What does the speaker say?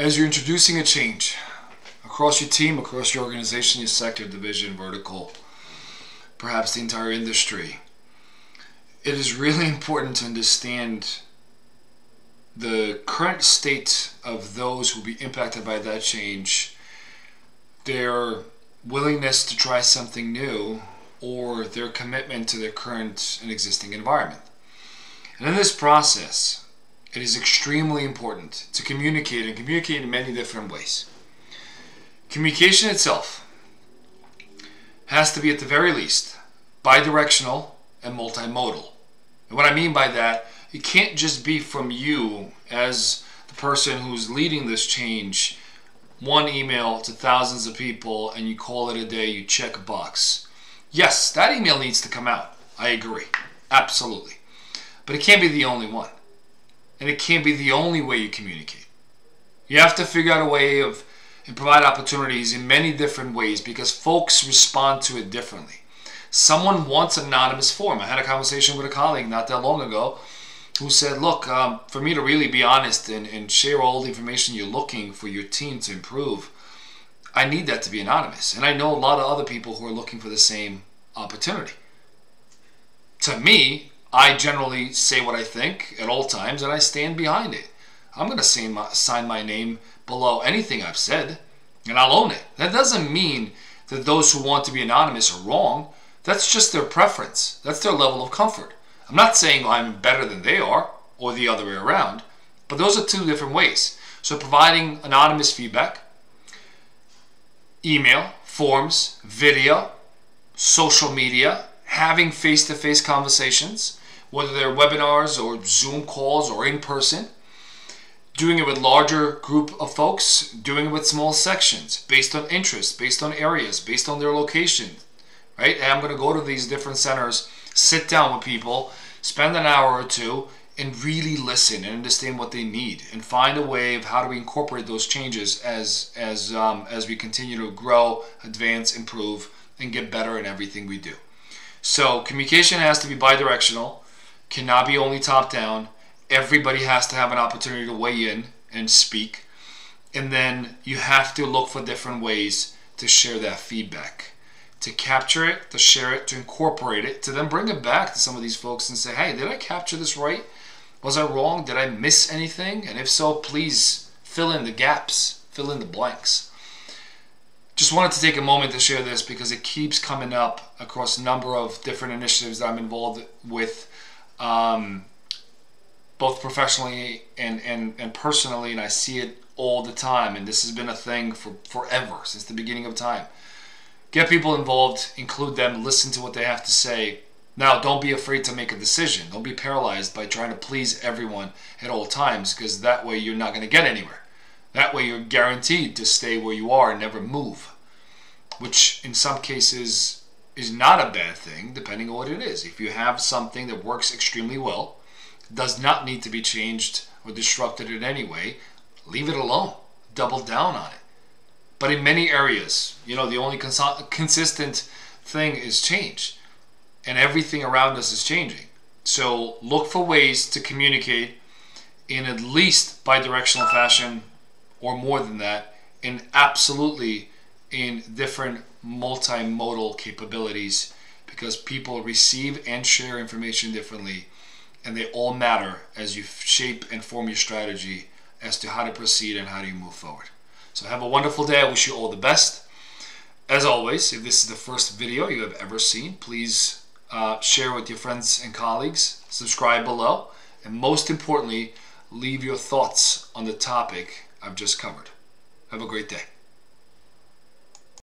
as you're introducing a change across your team, across your organization, your sector, division, vertical, perhaps the entire industry, it is really important to understand the current state of those who will be impacted by that change, their willingness to try something new, or their commitment to their current and existing environment. And in this process, it is extremely important to communicate and communicate in many different ways. Communication itself has to be, at the very least, bidirectional and multimodal. And what I mean by that, it can't just be from you as the person who's leading this change one email to thousands of people and you call it a day, you check a box. Yes, that email needs to come out. I agree. Absolutely. But it can't be the only one. And it can't be the only way you communicate. You have to figure out a way of and provide opportunities in many different ways because folks respond to it differently. Someone wants anonymous form. I had a conversation with a colleague not that long ago who said, Look, um, for me to really be honest and, and share all the information you're looking for your team to improve, I need that to be anonymous. And I know a lot of other people who are looking for the same opportunity. To me, I generally say what I think at all times and I stand behind it. I'm going to sign my, name below anything I've said and I'll own it. That doesn't mean that those who want to be anonymous are wrong. That's just their preference. That's their level of comfort. I'm not saying I'm better than they are or the other way around, but those are two different ways. So providing anonymous feedback, email, forms, video, social media, having face-to-face conversations, whether they're webinars or Zoom calls or in person, doing it with larger group of folks, doing it with small sections, based on interest, based on areas, based on their location, right? And I'm going to go to these different centers, sit down with people, spend an hour or two, and really listen and understand what they need, and find a way of how do we incorporate those changes as as um, as we continue to grow, advance, improve, and get better in everything we do. So communication has to be bidirectional, cannot be only top down. Everybody has to have an opportunity to weigh in and speak, and then you have to look for different ways to share that feedback to capture it, to share it, to incorporate it, to then bring it back to some of these folks and say, hey, did I capture this right? Was I wrong? Did I miss anything? And if so, please fill in the gaps, fill in the blanks. Just wanted to take a moment to share this because it keeps coming up across a number of different initiatives that I'm involved with, um, both professionally and, and, and personally, and I see it all the time. And this has been a thing for forever, since the beginning of time. Get people involved, include them, listen to what they have to say. Now, don't be afraid to make a decision. Don't be paralyzed by trying to please everyone at all times because that way you're not going to get anywhere. That way you're guaranteed to stay where you are and never move, which in some cases is not a bad thing depending on what it is. If you have something that works extremely well, does not need to be changed or disrupted in any way, leave it alone. Double down on it. But in many areas, you know, the only cons- consistent thing is change. And everything around us is changing. So look for ways to communicate in at least bi-directional fashion or more than that, and absolutely in different multimodal capabilities because people receive and share information differently and they all matter as you shape and form your strategy as to how to proceed and how do you move forward. So have a wonderful day. I wish you all the best. As always, if this is the first video you have ever seen, please uh, share with your friends and colleagues, subscribe below, and most importantly, leave your thoughts on the topic I've just covered. Have a great day.